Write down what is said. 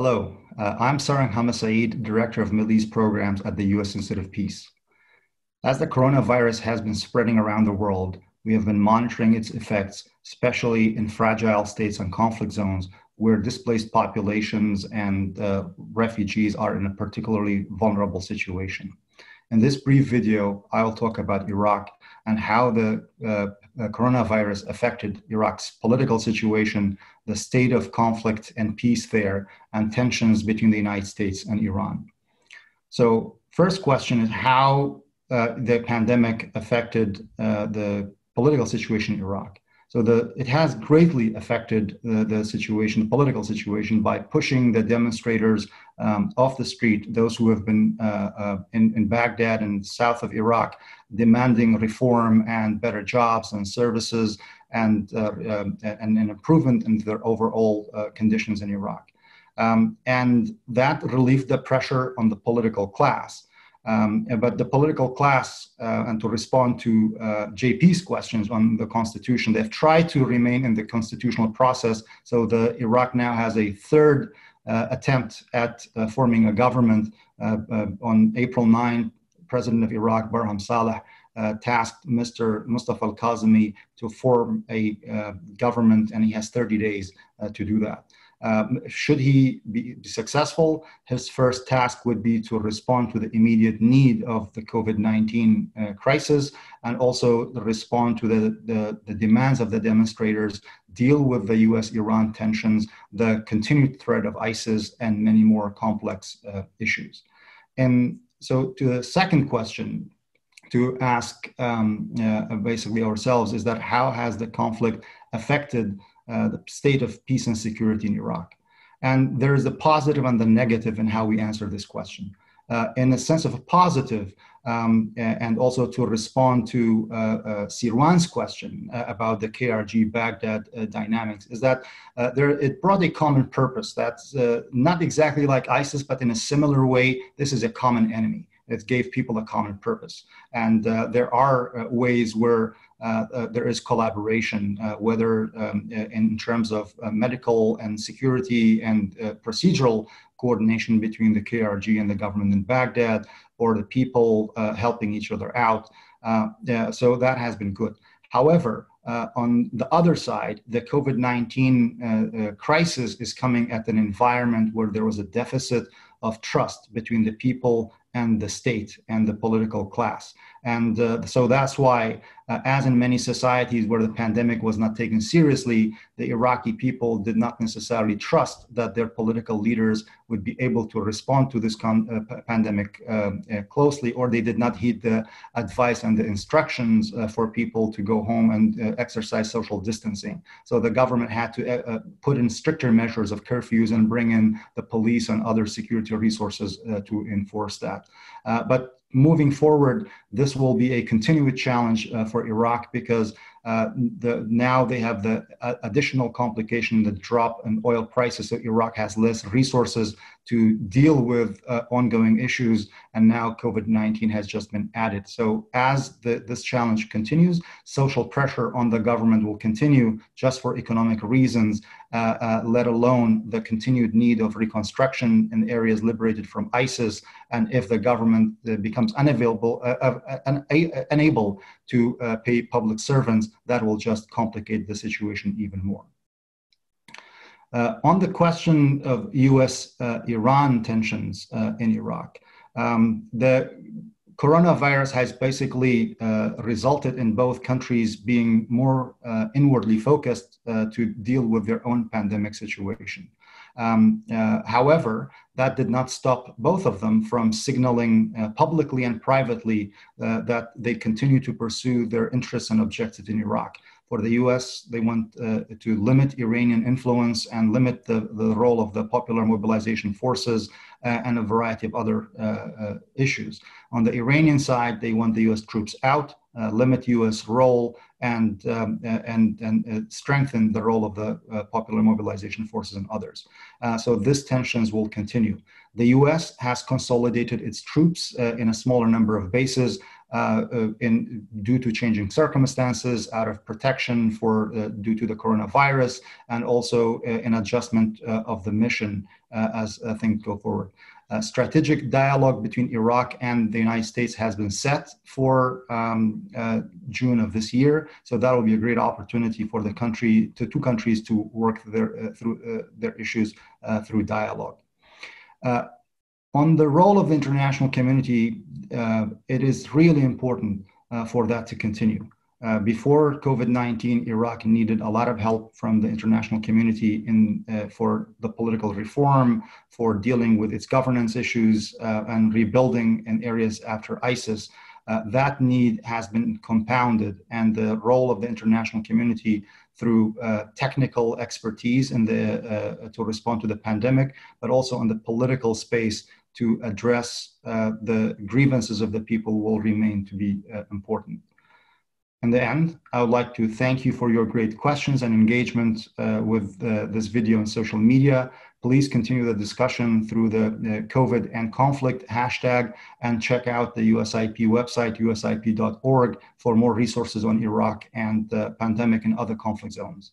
Hello, uh, I'm Sarhang Hamasaeed, Director of Middle East Programs at the U.S. Institute of Peace. As the coronavirus has been spreading around the world, we have been monitoring its effects, especially in fragile states and conflict zones where displaced populations and uh, refugees are in a particularly vulnerable situation. In this brief video, I'll talk about Iraq and how the uh, uh, coronavirus affected Iraq's political situation, the state of conflict and peace there, and tensions between the United States and Iran. So, first question is how uh, the pandemic affected the political situation in Iraq. So the, it has greatly affected the, the situation, the political situation, by pushing the demonstrators um, off the street, those who have been uh, uh, in, in Baghdad and south of Iraq, demanding reform and better jobs and services and, uh, um, and an improvement in their overall uh, conditions in Iraq. Um, and that relieved the pressure on the political class. Um, but the political class, uh, and to respond to uh, JP's questions on the constitution, they've tried to remain in the constitutional process. So the Iraq now has a third uh, attempt at uh, forming a government. Uh, uh, on April 9, President of Iraq, Barham Saleh, tasked Mr. Mustafa al-Kadhimi to form a government, and he has 30 days to do that. Um, should he be, successful, his first task would be to respond to the immediate need of the COVID 19 uh, crisis and also respond to the, the, the, demands of the demonstrators, deal with the US Iran tensions, the continued threat of ISIS, and many more complex uh, issues. And so, to the second question, to ask um, uh, basically ourselves is that how has the conflict affected uh, the state of peace and security in Iraq. And there is a positive and the negative in how we answer this question. Uh, in a sense of a positive, um, and also to respond to uh, uh, Sirwan's question uh, about the KRG Baghdad uh, dynamics, is that uh, there, it brought a common purpose that's not exactly like ISIS, but in a similar way, this is a common enemy. It gave people a common purpose. And there are ways where uh, uh, there is collaboration, uh, whether um, in terms of medical and security and procedural coordination between the KRG and the government in Baghdad, or the people helping each other out. Yeah, so that has been good. However, uh, on the other side, the COVID 19 uh, uh, crisis is coming at an environment where there was a deficit of trust between the people and the state and the political class. And uh, so that's why, uh, as in many societies where the pandemic was not taken seriously, the Iraqi people did not necessarily trust that their political leaders would be able to respond to this con- uh, pandemic um, uh, closely, or they did not heed the advice and the instructions uh, for people to go home and uh, exercise social distancing. So the government had to put in stricter measures of curfews and bring in the police and other security resources to enforce that. but moving forward, this will be a continued challenge uh, for Iraq because uh, the, now they have the uh, additional complication, the drop in oil prices. So Iraq has less resources to deal with uh, ongoing issues, and now COVID-19 has just been added. So as the, this challenge continues, social pressure on the government will continue just for economic reasons, uh, uh, let alone the continued need of reconstruction in areas liberated from ISIS. And if the government uh, becomes unavailable, un- unable to pay public servants, that will just complicate the situation even more. Uh, on the question of US uh, Iran tensions uh, in Iraq, um, the coronavirus has basically uh, resulted in both countries being more uh, inwardly focused uh, to deal with their own pandemic situation. Um, however, that did not stop both of them from signaling publicly and privately that they continue to pursue their interests and objectives in Iraq for the US, they want uh, to limit Iranian influence and limit the, the role of the popular mobilization forces uh, and a variety of other uh, uh issues. On the Iranian side, they want the US troops out, uh, limit US role, and, um, uh, and, and strengthen the role of the popular mobilization forces and others. so these tensions will continue. The US has consolidated its troops in a smaller number of bases in due to changing circumstances, out of protection for uh, due to the coronavirus, and also an adjustment of the mission as things go forward. A strategic dialogue between Iraq and the United States has been set for um, uh, June of this year. So that will be a great opportunity for the country, to two countries, to work their, uh, through uh, their issues through dialogue. On the role of the international community, uh, it is really important uh, for that to continue. Uh, before COVID-19, Iraq needed a lot of help from the international community in, uh, for the political reform, for dealing with its governance issues uh, and rebuilding in areas after ISIS. Uh, that need has been compounded and the role of the international community through uh, technical expertise in the, uh, to respond to the pandemic, but also in the political space to address uh, the grievances of the people will remain to be uh, important. In the end, I would like to thank you for your great questions and engagement uh, with uh, this video and social media. Please continue the discussion through the COVID and conflict hashtag and check out the USIP website, usip.org, for more resources on Iraq and the pandemic and other conflict zones.